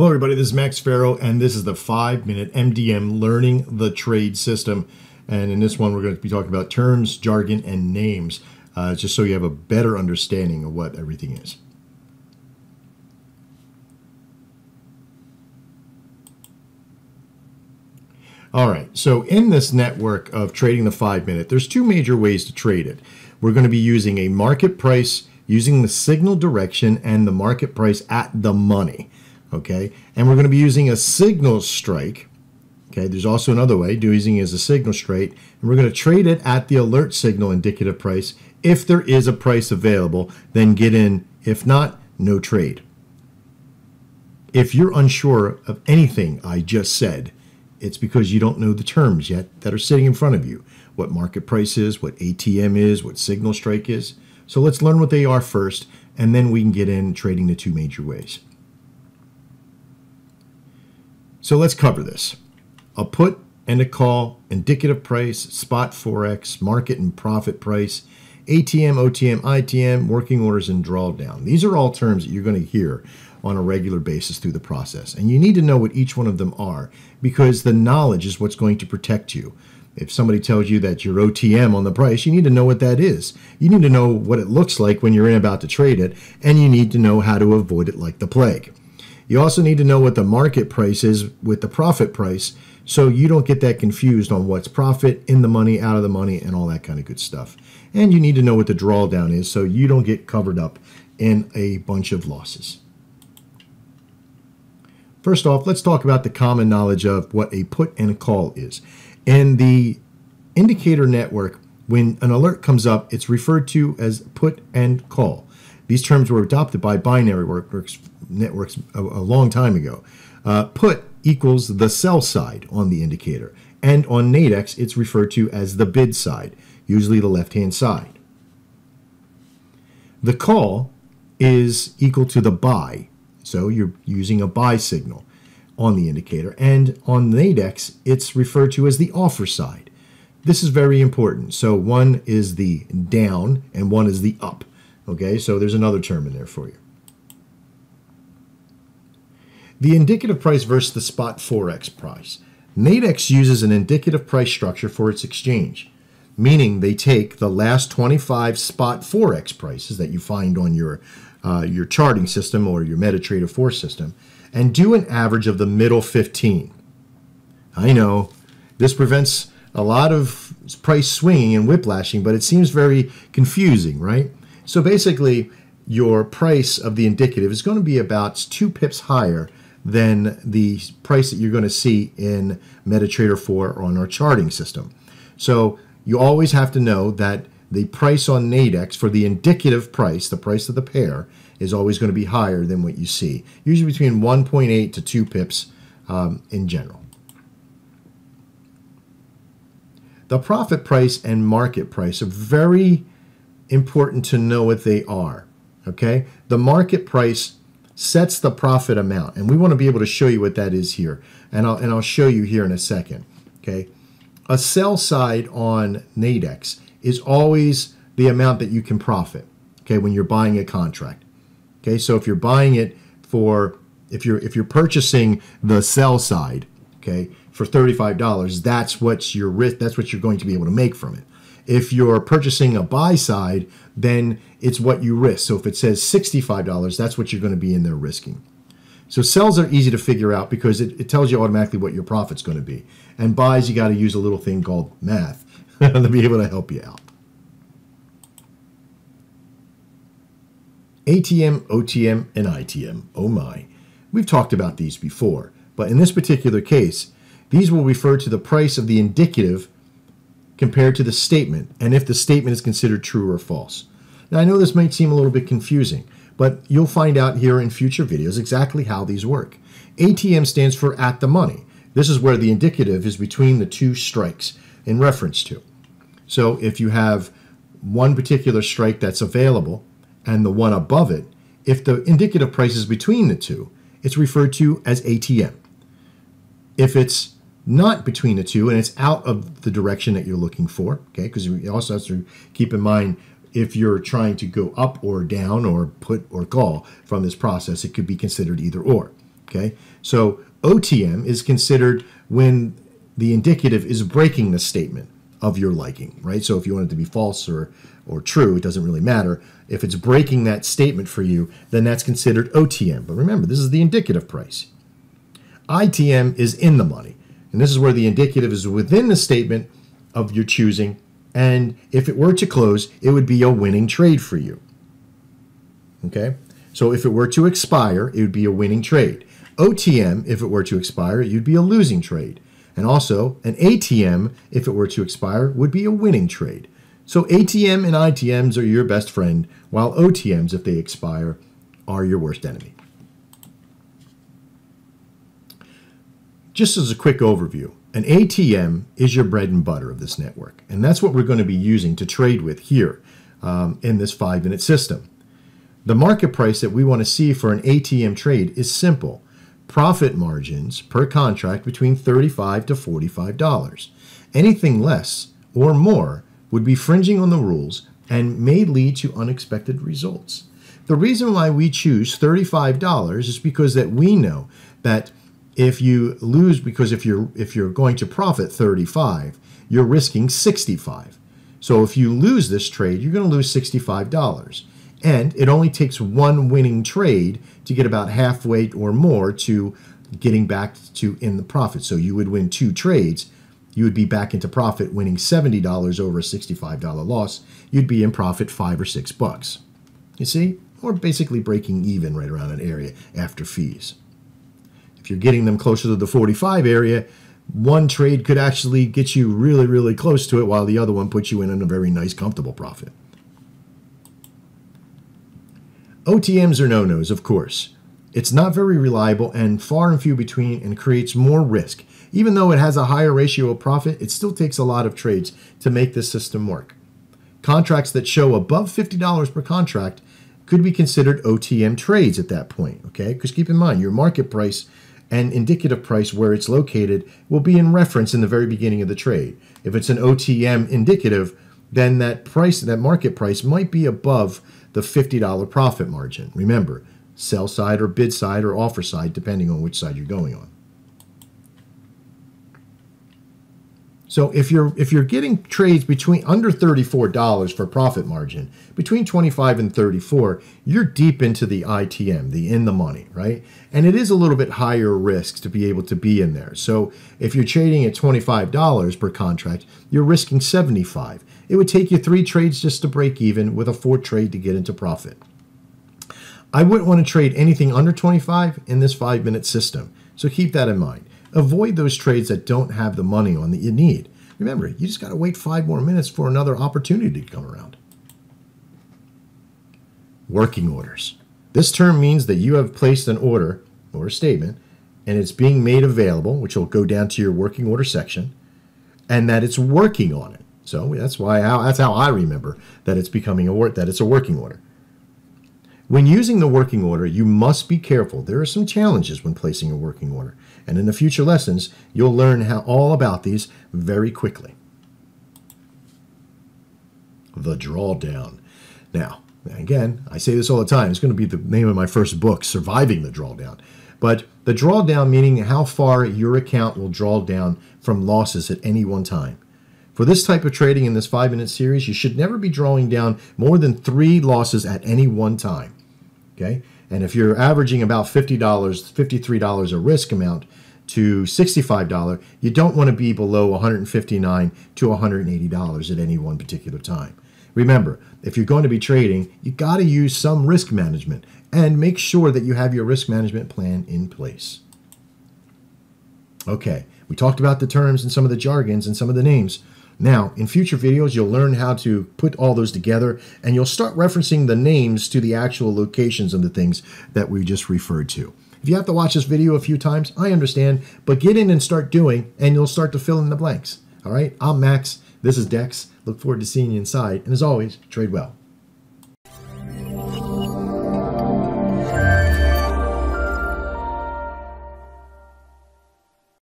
Hello, everybody. This is Max Farrow, and this is the five minute MDM Learning the Trade System. And in this one, we're going to be talking about terms, jargon, and names, uh, just so you have a better understanding of what everything is. All right, so in this network of trading the five minute, there's two major ways to trade it. We're going to be using a market price using the signal direction and the market price at the money okay? And we're going to be using a signal strike, okay? There's also another way, using it as a signal strike, and we're going to trade it at the alert signal indicative price. If there is a price available, then get in. If not, no trade. If you're unsure of anything I just said, it's because you don't know the terms yet that are sitting in front of you. What market price is, what ATM is, what signal strike is. So let's learn what they are first, and then we can get in trading the two major ways. So let's cover this. A put and a call, indicative price, spot forex, market and profit price, ATM, OTM, ITM, working orders, and drawdown. These are all terms that you're going to hear on a regular basis through the process. And you need to know what each one of them are because the knowledge is what's going to protect you. If somebody tells you that you're OTM on the price, you need to know what that is. You need to know what it looks like when you're in about to trade it, and you need to know how to avoid it like the plague. You also need to know what the market price is with the profit price so you don't get that confused on what's profit, in the money, out of the money, and all that kind of good stuff. And you need to know what the drawdown is so you don't get covered up in a bunch of losses. First off, let's talk about the common knowledge of what a put and a call is. In the indicator network, when an alert comes up, it's referred to as put and call. These terms were adopted by binary networks, networks a, a long time ago. Uh, put equals the sell side on the indicator, and on Nadex it's referred to as the bid side, usually the left-hand side. The call is equal to the buy, so you're using a buy signal on the indicator, and on Nadex it's referred to as the offer side. This is very important. So one is the down and one is the up. Okay, so there's another term in there for you. The indicative price versus the spot Forex price. Nadex uses an indicative price structure for its exchange, meaning they take the last 25 spot Forex prices that you find on your, uh, your charting system or your MetaTrader 4 system and do an average of the middle 15. I know this prevents a lot of price swinging and whiplashing, but it seems very confusing, right? So basically, your price of the indicative is going to be about two pips higher than the price that you're going to see in MetaTrader 4 on our charting system. So you always have to know that the price on Nadex for the indicative price, the price of the pair, is always going to be higher than what you see, usually between 1.8 to 2 pips um, in general. The profit price and market price are very important to know what they are. Okay? The market price sets the profit amount, and we want to be able to show you what that is here. And I'll, and I'll show you here in a second. Okay? A sell side on Nadex is always the amount that you can profit. Okay, when you're buying a contract. Okay, so if you're buying it for if you're if you're purchasing the sell side, okay, for $35, that's what's your risk, that's what you're going to be able to make from it. If you're purchasing a buy side, then it's what you risk. So if it says $65, that's what you're going to be in there risking. So sells are easy to figure out because it, it tells you automatically what your profit's going to be. And buys, you got to use a little thing called math to be able to help you out. ATM, OTM, and ITM. Oh my. We've talked about these before, but in this particular case, these will refer to the price of the indicative compared to the statement and if the statement is considered true or false. Now, I know this might seem a little bit confusing, but you'll find out here in future videos exactly how these work. ATM stands for at the money. This is where the indicative is between the two strikes in reference to. So if you have one particular strike that's available and the one above it, if the indicative price is between the two, it's referred to as ATM. If it's not between the two and it's out of the direction that you're looking for okay because you also have to keep in mind if you're trying to go up or down or put or call from this process it could be considered either or Okay, so OTM is considered when the indicative is breaking the statement of your liking, right? So if you want it to be false or or true, it doesn't really matter. If it's breaking that statement for you, then that's considered OTM. But remember, this is the indicative price. ITM is in the money. And this is where the indicative is within the statement of your choosing. And if it were to close, it would be a winning trade for you. Okay? So if it were to expire, it would be a winning trade. OTM, if it were to expire, you'd be a losing trade. And also, an ATM, if it were to expire, would be a winning trade. So ATM and ITMs are your best friend, while OTMs, if they expire, are your worst enemy. Just as a quick overview, an ATM is your bread and butter of this network, and that's what we're going to be using to trade with here um, in this five minute system. The market price that we want to see for an ATM trade is simple profit margins per contract between 35 to $45. Anything less or more would be fringing on the rules and may lead to unexpected results. The reason why we choose $35 is because that we know that if you lose because if you're if you're going to profit 35, you're risking 65. So if you lose this trade, you're going to lose $65. And it only takes one winning trade to get about halfway or more to getting back to in the profit. So you would win two trades. You would be back into profit winning $70 over a $65 loss. You'd be in profit five or six bucks. You see? Or basically breaking even right around an area after fees. You're getting them closer to the 45 area, one trade could actually get you really, really close to it while the other one puts you in a very nice, comfortable profit. OTMs are no-nos, of course. It's not very reliable and far and few between and creates more risk. Even though it has a higher ratio of profit, it still takes a lot of trades to make this system work. Contracts that show above $50 per contract could be considered OTM trades at that point, okay? Because keep in mind, your market price and indicative price where it's located will be in reference in the very beginning of the trade. If it's an OTM indicative, then that price, that market price might be above the $50 profit margin. Remember, sell side or bid side or offer side, depending on which side you're going on. So if you're if you're getting trades between under $34 for profit margin, between 25 and 34, you're deep into the ITM, the in the money, right? And it is a little bit higher risk to be able to be in there. So if you're trading at $25 per contract, you're risking 75. It would take you 3 trades just to break even with a fourth trade to get into profit. I wouldn't want to trade anything under 25 in this 5-minute system. So keep that in mind. Avoid those trades that don't have the money on that you need. Remember, you just got to wait five more minutes for another opportunity to come around. Working orders. This term means that you have placed an order or a statement and it's being made available, which will go down to your working order section, and that it's working on it. So that's why that's how I remember that it's becoming a work that it's a working order. When using the working order, you must be careful. There are some challenges when placing a working order, and in the future lessons, you'll learn how all about these very quickly. The drawdown. Now, again, I say this all the time. It's going to be the name of my first book, Surviving the Drawdown. But the drawdown meaning how far your account will draw down from losses at any one time. For this type of trading in this five minute series, you should never be drawing down more than three losses at any one time. Okay. And if you're averaging about $50, $53 a risk amount to $65, you don't want to be below 159 to $180 at any one particular time. Remember, if you're going to be trading, you got to use some risk management and make sure that you have your risk management plan in place. Okay, we talked about the terms and some of the jargons and some of the names. Now, in future videos, you'll learn how to put all those together and you'll start referencing the names to the actual locations of the things that we just referred to. If you have to watch this video a few times, I understand, but get in and start doing and you'll start to fill in the blanks. All right, I'm Max. This is Dex. Look forward to seeing you inside. And as always, trade well.